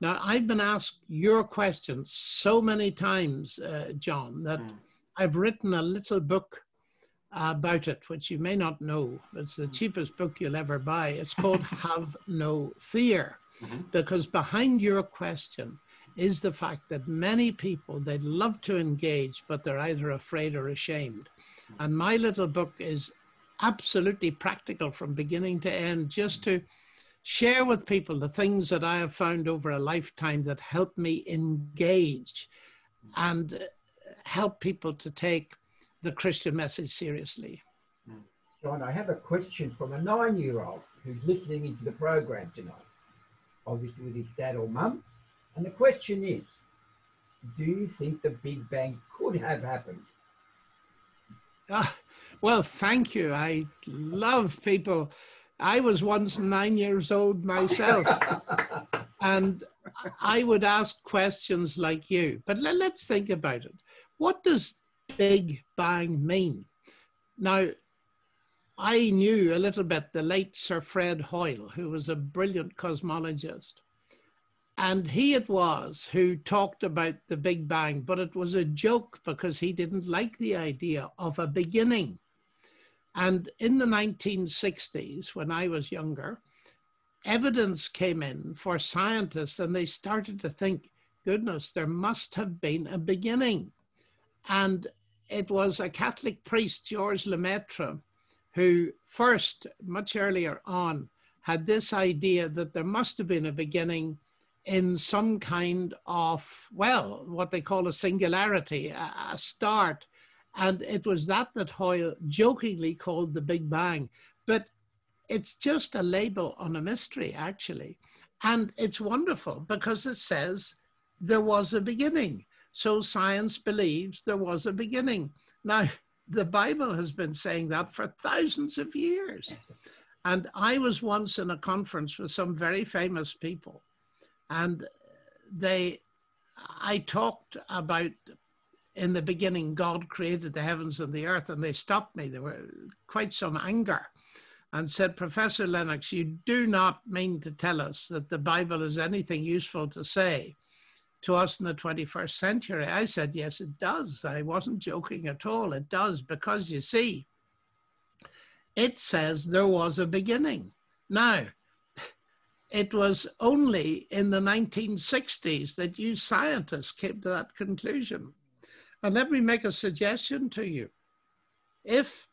Speaker 2: Now, I've been asked your questions so many times, uh, John, that. Mm I've written a little book uh, about it, which you may not know. It's the hmm. cheapest book you'll ever buy. It's (laughs) called Have No Fear, mm-hmm. because behind your question is the fact that many people they'd love to engage, but they're either afraid or ashamed. Hmm. And my little book is absolutely practical from beginning to end, just hmm. to share with people the things that I have found over a lifetime that help me engage. And help people to take the Christian message seriously.
Speaker 1: John, I have a question from a nine year old who's listening into the program tonight, obviously with his dad or mum. And the question is Do you think the Big Bang could have happened?
Speaker 2: Uh, well, thank you. I love people. I was once nine years old myself. (laughs) and I would ask questions like you. But let, us think about it. What does Big Bang mean? Now, I knew a little bit the late Sir Fred Hoyle, who was a brilliant cosmologist. And he it was who talked about the Big Bang, but it was a joke because he didn't like the idea of a beginning. And in the 1960s, when I was younger, evidence came in for scientists and they started to think, goodness, there must have been a beginning. And it was a Catholic priest, Georges Lemaitre, who first, much earlier on, had this idea that there must have been a beginning in some kind of, well, what they call a singularity, a, a start. And it was that that Hoyle jokingly called the Big Bang. But it's just a label on a mystery, actually. And it's wonderful because it says there was a beginning. So science believes there was a beginning. Now, the Bible has been saying that for thousands of years. And I was once in a conference with some very famous people, and they, I talked about in the beginning, God created the heavens and the earth, and they stopped me. There were quite some anger and said, Professor Lennox, you do not mean to tell us that the Bible is anything useful to say to us in the 21st century? I said, Yes, it does. I wasn't joking at all. It does, because you see, it says there was a beginning. Now, it was only in the 1960s that you scientists came to that conclusion. And let me make a suggestion to you. If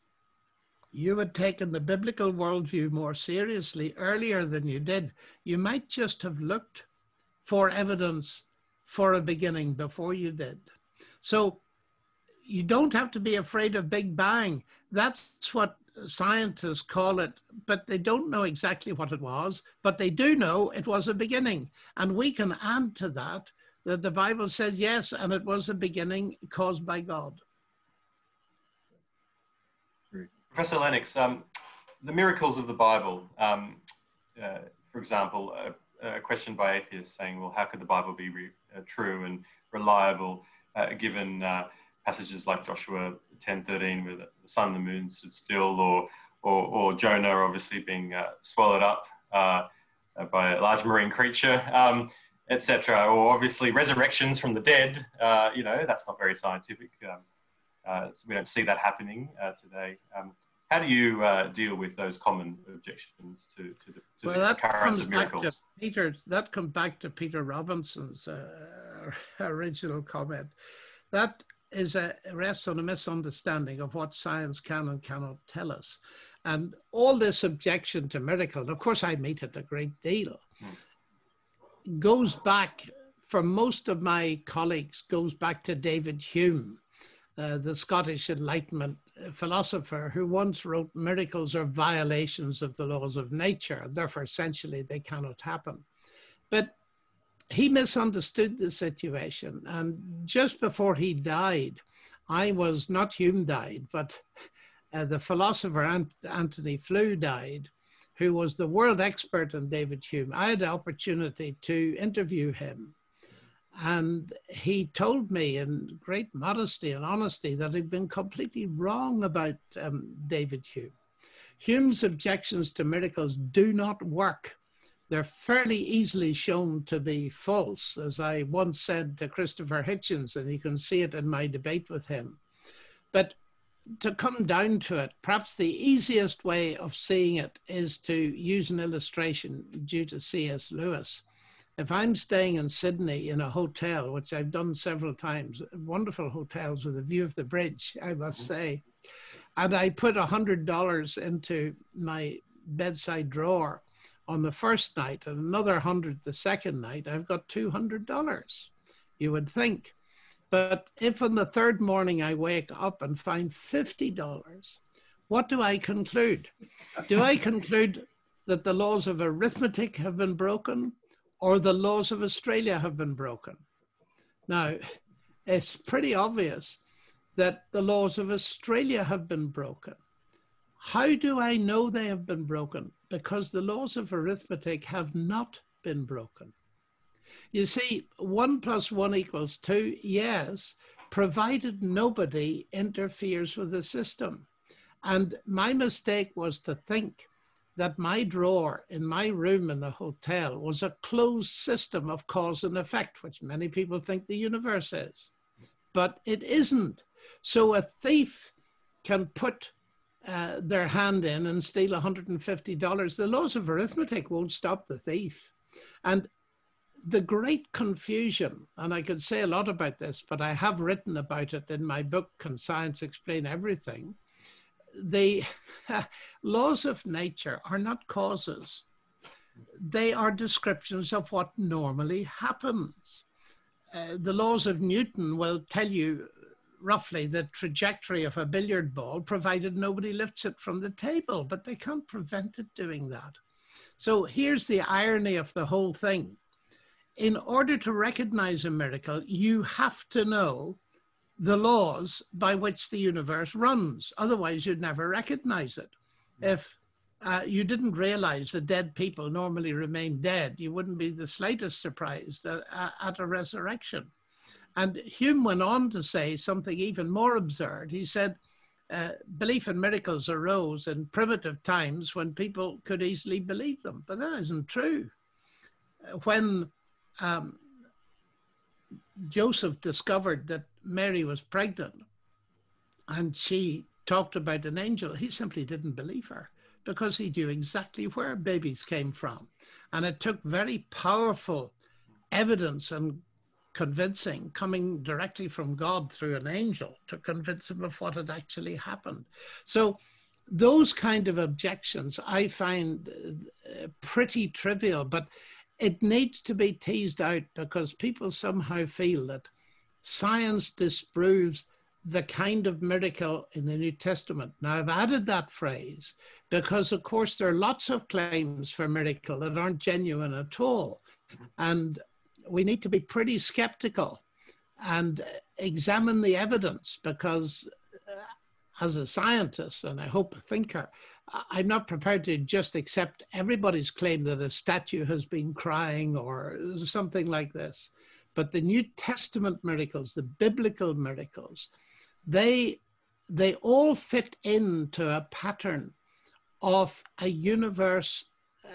Speaker 2: you had taken the biblical worldview more seriously earlier than you did, you might just have looked for evidence for a beginning before you did. So you don't have to be afraid of Big Bang. That's what scientists call it, but they don't know exactly what it was, but they do know it was a beginning. And we can add to that that the Bible says yes, and it was a beginning caused by God.
Speaker 4: Professor Lennox, um, the miracles of the Bible, um, uh, for example, a, a, question by atheists saying, well, how could the Bible be re- uh, true and reliable uh, given uh, passages like Joshua 10.13 where the sun and the moon stood still or, or, or Jonah obviously being uh, swallowed up uh, by a large marine creature, um, etc. Or obviously resurrections from the dead, you know, that's not very scientific. Um, so we don't see that happening today. Um, how do you uh, deal with those common objections to, to the, to
Speaker 2: well,
Speaker 4: the
Speaker 2: that
Speaker 4: occurrence
Speaker 2: comes
Speaker 4: of
Speaker 2: back to
Speaker 4: miracles?
Speaker 2: Peter. That comes back to Peter Robinson's uh, (laughs) original comment. That is a rests on a misunderstanding of what science can and cannot tell us, and all this objection to miracle. And of course, I meet it a great deal. Goes back for most of my colleagues goes back to David Hume, uh, the Scottish Enlightenment philosopher who once wrote, Miracles are violations of the laws of nature, therefore, essentially, they cannot happen. But he misunderstood the situation. And just before he died, I was not Hume died, but uh, the philosopher Ant- Antony Flew died, who was the world expert on David Hume. I had the opportunity to interview him. And he told me in great modesty and honesty that he'd been completely wrong about um, David Hume. Hume's objections to miracles do not work. They're fairly easily shown to be false, as I once said to Christopher Hitchens, and you can see it in my debate with him. But to come down to it, perhaps the easiest way of seeing it is to use an illustration due to C.S. Lewis if I'm staying in Sydney in a hotel, which I've done several times, wonderful hotels with a view of the bridge, I must mm-hmm. say, and I put a hundred dollars into my bedside drawer on the first night and another hundred the second night, I've got two hundred dollars. You would think. But if on the third morning I wake up and find fifty dollars, what do I conclude? Do I (laughs) conclude that the laws of arithmetic have been broken? Or the laws of Australia have been broken. Now, it's pretty obvious that the laws of Australia have been broken. How do I know they have been broken? Because the laws of arithmetic have not been broken. You see, one plus one equals two, yes, provided nobody interferes with the system. And my mistake was to think that my drawer in my room in the hotel was a closed system of cause and effect, which many people think the universe is. But it isn't. So a thief can put uh, their hand in and steal $150. The laws of arithmetic won't stop the thief. And the great confusion, and I could say a lot about this, but I have written about it in my book, Can Science Explain Everything? The (laughs) laws of nature are not causes. They are descriptions of what normally happens. Uh, the laws of Newton will tell you roughly the trajectory of a billiard ball, provided nobody lifts it from the table, but they can't prevent it doing that. So here's the irony of the whole thing. In order to recognize a miracle, you have to know the laws by which the universe runs. Otherwise, you'd never recognize it. If uh, you didn't realize that dead people normally remain dead, you wouldn't be the slightest surprised at, at a resurrection. And Hume went on to say something even more absurd. He said, uh, belief in miracles arose in primitive times when people could easily believe them, but that isn't true. When um, Joseph discovered that Mary was pregnant and she talked about an angel, he simply didn't believe her because he knew exactly where babies came from. And it took very powerful evidence and convincing coming directly from God through an angel to convince him of what had actually happened. So, those kind of objections I find uh, pretty trivial, but it needs to be teased out because people somehow feel that science disproves the kind of miracle in the New Testament. Now, I've added that phrase because, of course, there are lots of claims for miracle that aren't genuine at all. And we need to be pretty skeptical and examine the evidence because, uh, as a scientist and I hope a thinker, I'm not prepared to just accept everybody's claim that a statue has been crying or something like this. But the New Testament miracles, the biblical miracles, they they all fit into a pattern of a universe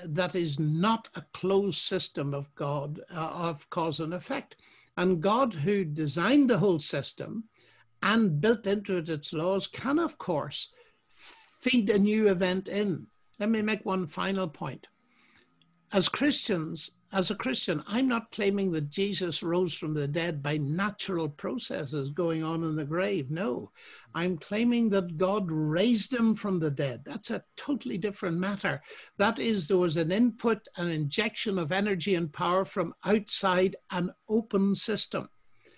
Speaker 2: that is not a closed system of God, uh, of cause and effect. And God, who designed the whole system and built into it its laws, can, of course, feed a new event in. Let me make one final point. As Christians, as a Christian, I'm not claiming that Jesus rose from the dead by natural processes going on in the grave. No, I'm claiming that God raised him from the dead. That's a totally different matter. That is, there was an input, an injection of energy and power from outside an open system.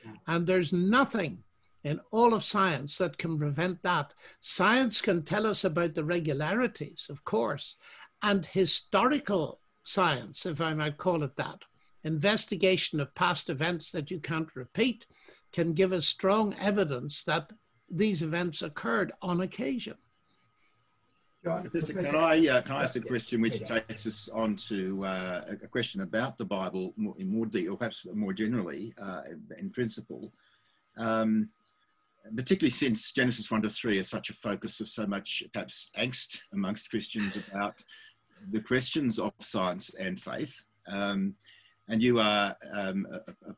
Speaker 2: Hmm. And there's nothing in all of science that can prevent that. Science can tell us about the regularities, of course, and historical science, if I might call it that, investigation of past events that you can't repeat, can give us strong evidence that these events occurred on occasion.
Speaker 5: John, can I uh, can I ask a question which takes us on to uh, a question about the Bible more, in more detail, perhaps more generally uh, in principle, um, particularly since Genesis one to three is such a focus of so much perhaps angst amongst Christians about the questions of science and faith. Um, and you are, um,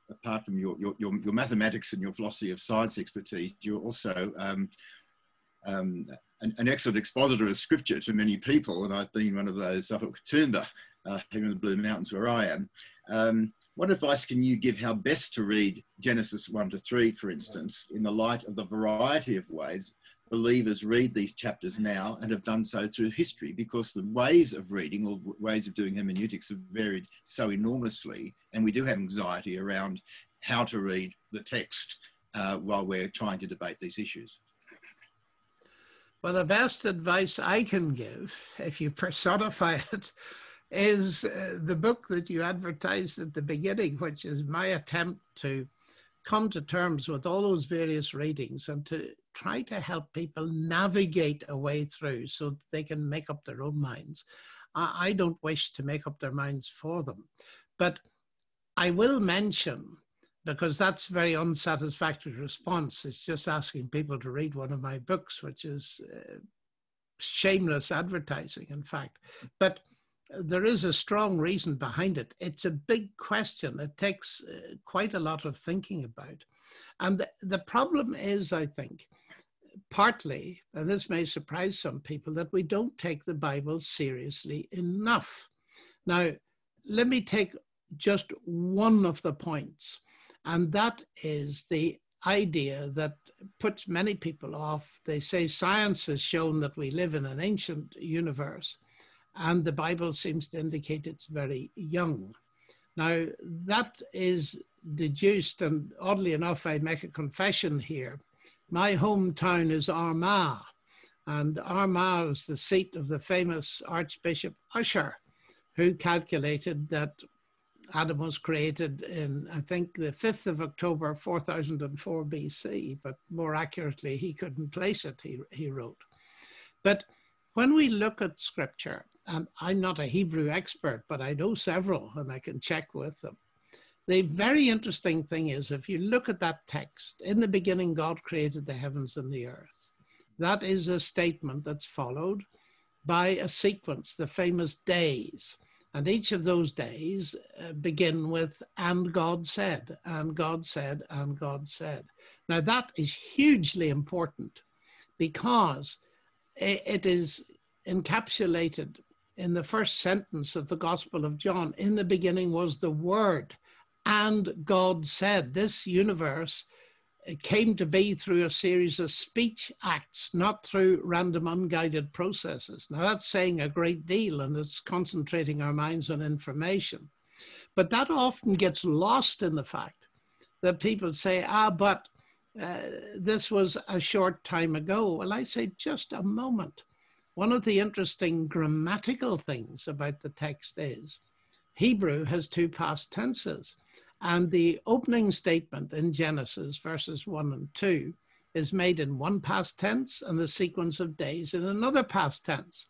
Speaker 5: apart from your, your, your, mathematics and your philosophy of science expertise, you're also um, um, an, an, excellent expositor of scripture to many people. And I've been one of those up at Katoomba, uh, here in the Blue Mountains where I am. Um, what advice can you give how best to read Genesis 1 to 3, for instance, in the light of the variety of ways believers read these chapters now and have done so through history because the ways of reading or ways of doing hermeneutics have varied so enormously. And we do have anxiety around how to read the text uh, while we're trying to debate these issues.
Speaker 2: Well, the best advice I can give, if you personify (laughs) it, is uh, the book that you advertised at the beginning, which is my attempt to come to terms with all those various readings and to try to help people navigate a way through so they can make up their own minds. I, I don't wish to make up their minds for them, but I will mention because that's very unsatisfactory response. It's just asking people to read one of my books, which is uh, shameless advertising, in fact. But there is a strong reason behind it. It's a big question. It takes uh, quite a lot of thinking about. And the, the problem is, I think, partly, and this may surprise some people, that we don't take the Bible seriously enough. Now, let me take just one of the points, and that is the idea that puts many people off. They say science has shown that we live in an ancient universe, and the Bible seems to indicate it's very young. Now, that is deduced, and oddly enough, I make a confession here my hometown is Armagh, and Armagh is the seat of the famous Archbishop Ussher, who calculated that Adam was created in, I think, the 5th of October, 4004 BC, but more accurately, he couldn't place it, he, he wrote. But when we look at scripture, and I'm not a Hebrew expert, but I know several and I can check with them. The very interesting thing is, if you look at that text, in the beginning, God created the heavens and the earth. That is a statement that's followed by a sequence, the famous days. And each of those days uh, begin with, and God said, and God said, and God said. Now, that is hugely important because it is encapsulated in the first sentence of the Gospel of John. In the beginning was the Word and God said, This universe came to be through a series of speech acts, not through random unguided processes. Now, that's saying a great deal and it's concentrating our minds on information. But that often gets lost in the fact that people say, ah, but uh, this was a short time ago. Well, I say, just a moment. One of the interesting grammatical things about the text is Hebrew has two past tenses. And the opening statement in Genesis, verses 1 and 2, is made in one past tense and the sequence of days in another past tense.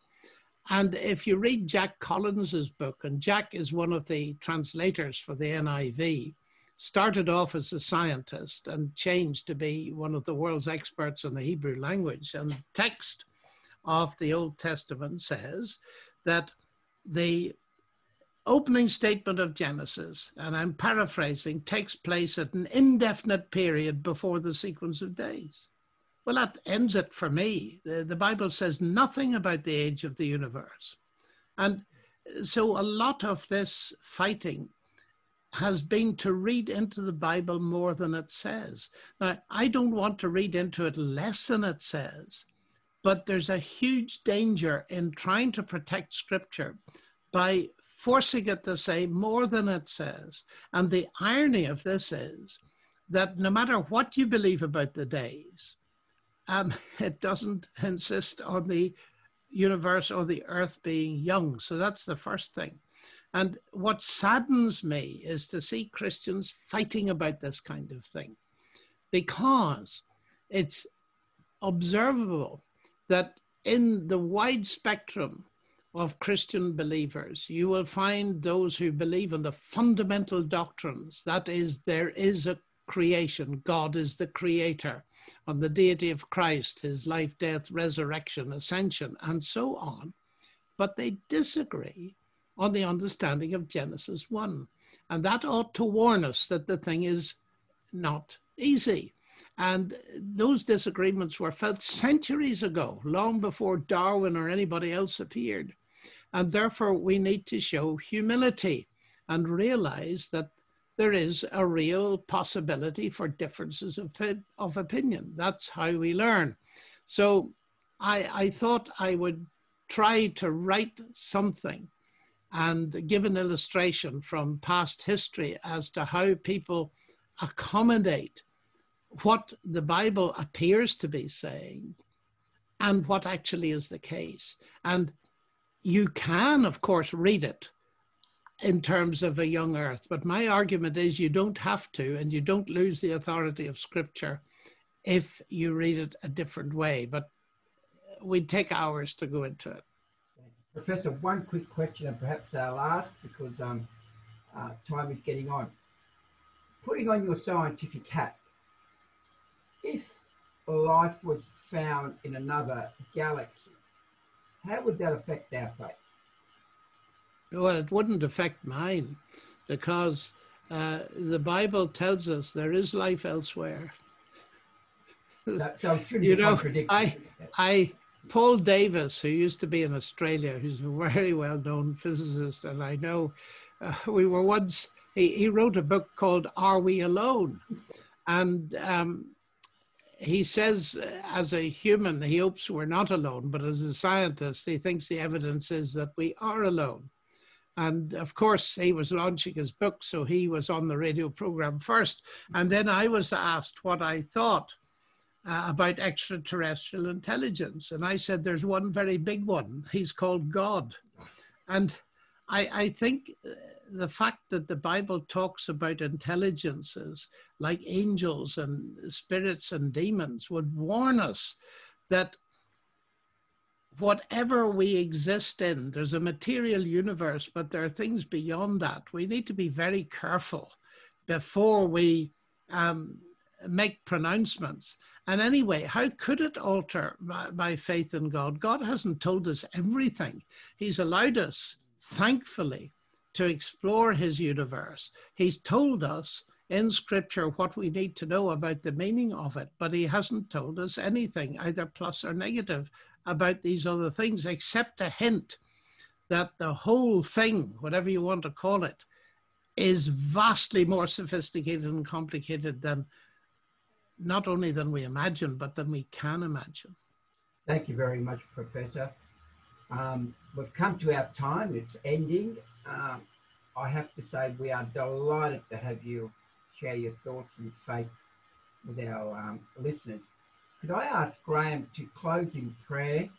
Speaker 2: And if you read Jack Collins's book, and Jack is one of the translators for the NIV, started off as a scientist and changed to be one of the world's experts in the Hebrew language. And text of the Old Testament says that the opening statement of Genesis, and I'm paraphrasing, takes place at an indefinite period before the sequence of days. Well, that ends it for me. The, the Bible says nothing about the age of the universe. And so a lot of this fighting has been to read into the Bible more than it says. Now, I don't want to read into it less than it says, but there's a huge danger in trying to protect Scripture by forcing it to say more than it says. And the irony of this is that no matter what you believe about the days, um, (laughs) it doesn't insist on the universe or the earth being young. So that's the first thing. And what saddens me is to see Christians fighting about this kind of thing because it's observable that in the wide spectrum of Christian believers, you will find those who believe in the fundamental doctrines that is, there is a creation, God is the creator, on the deity of Christ, his life, death, resurrection, ascension, and so on. But they disagree on the understanding of Genesis 1. And that ought to warn us that the thing is not easy. And those disagreements were felt centuries ago, long before Darwin or anybody else appeared. And therefore, we need to show humility and realize that there is a real possibility for differences of, of opinion. That's how we learn. So I, I thought I would try to write something and give an illustration from past history as to how people accommodate what the Bible appears to be saying and what actually is the case. And you can, of course, read it in terms of a young earth, but my argument is you don't have to, and you don't lose the authority of Scripture if you read it a different way. But we'd take hours to go into it.
Speaker 1: Professor, one quick question, and perhaps our last, because um, uh, time is getting on. Putting on your scientific hat, if life was found in another galaxy, how would that affect our faith?
Speaker 2: Well, it wouldn't affect mine because uh, the Bible tells us there is life elsewhere.
Speaker 1: That, (laughs) you know,
Speaker 2: I, I Paul Davies, who used to be in Australia, who's a very well known physicist, and I know uh, we were once, he, he wrote a book called Are We Alone? And um, he says, uh, as a human, he hopes we're not alone, but as a scientist, he thinks the evidence is that we are alone. And of course, he was launching his book, so he was on the radio program first. And then I was asked what I thought uh, about extraterrestrial intelligence. And I said, there's one very big one. He's called God. And I, I think uh, the fact that the Bible talks about intelligences like angels and spirits and demons would warn us that whatever we exist in, there's a material universe, but there are things beyond that. We need to be very careful before we um, make pronouncements. And anyway, how could it alter my, my, faith in God? God hasn't told us everything. He's allowed us, thankfully, to explore his universe. He's told us in scripture what we need to know about the meaning of it, but he hasn't told us anything, either plus or negative, about these other things, except a hint that the whole thing, whatever you want to call it, is vastly more sophisticated and complicated than not only than we imagine, but than we can imagine.
Speaker 1: Thank you very much, Professor. Um, we've come to our time, it's ending. Um, I have to say, we are delighted to have you share your thoughts and faith with our um, listeners. Could I ask Graham to close in prayer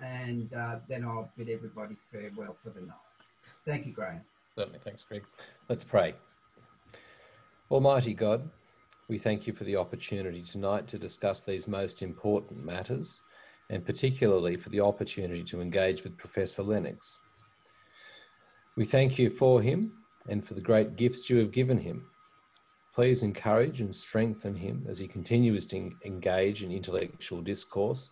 Speaker 1: and uh, then I'll bid everybody farewell for the night. Thank you, Graham.
Speaker 3: Certainly. Thanks, Greg. Let's pray. Almighty God, we thank you for the opportunity tonight to discuss these most important matters, and particularly for the opportunity to engage with Professor Lennox. We thank you for him and for the great gifts you have given him. Please encourage and strengthen him as he continues to engage in intellectual discourse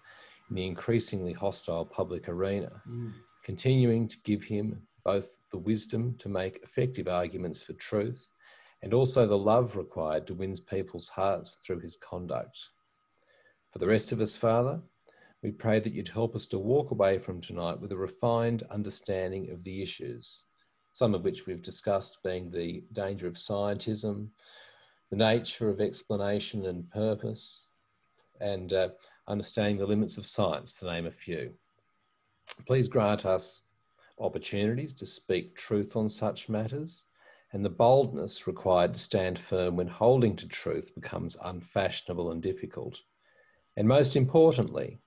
Speaker 3: in the increasingly hostile public arena, mm. continuing to give him both the wisdom to make effective arguments for truth and also the love required to win people's hearts through his conduct. For the rest of us, Father, we pray that you'd help us to walk away from tonight with a refined understanding of the issues, some of which we've discussed being the danger of scientism, the nature of explanation and purpose, and uh, understanding the limits of science, to name a few. Please grant us opportunities to speak truth on such matters and the boldness required to stand firm when holding to truth becomes unfashionable and difficult. And most importantly,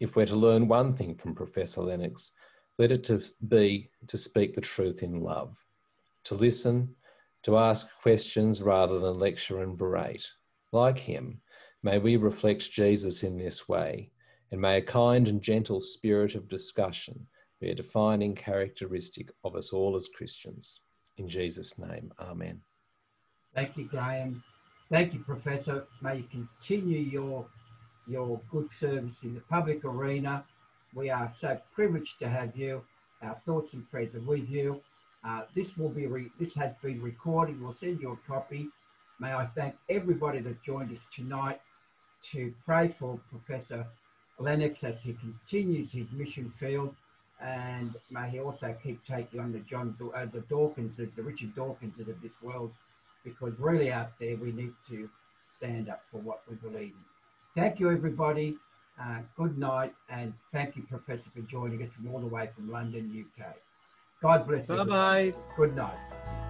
Speaker 3: if we're to learn one thing from Professor Lennox, let it to be to speak the truth in love, to listen, to ask questions rather than lecture and berate. Like him, may we reflect Jesus in this way, and may a kind and gentle spirit of discussion be a defining characteristic of us all as Christians. In Jesus' name, Amen.
Speaker 1: Thank you, Graham. Thank you, Professor. May you continue your your good service in the public arena. We are so privileged to have you. Our thoughts and prayers are with you. Uh, this will be this has been recorded. We'll send you a copy. May I thank everybody that joined us tonight to pray for Professor Lennox as he continues his mission field, and may he also keep taking on the John uh, the Dawkinses, the Richard Dawkinses of this world, because really out there we need to stand up for what we believe in. Thank you, everybody. Uh, good night, and thank you, Professor, for joining us from all the way from London, UK. God bless you.
Speaker 2: Bye bye.
Speaker 1: Good night.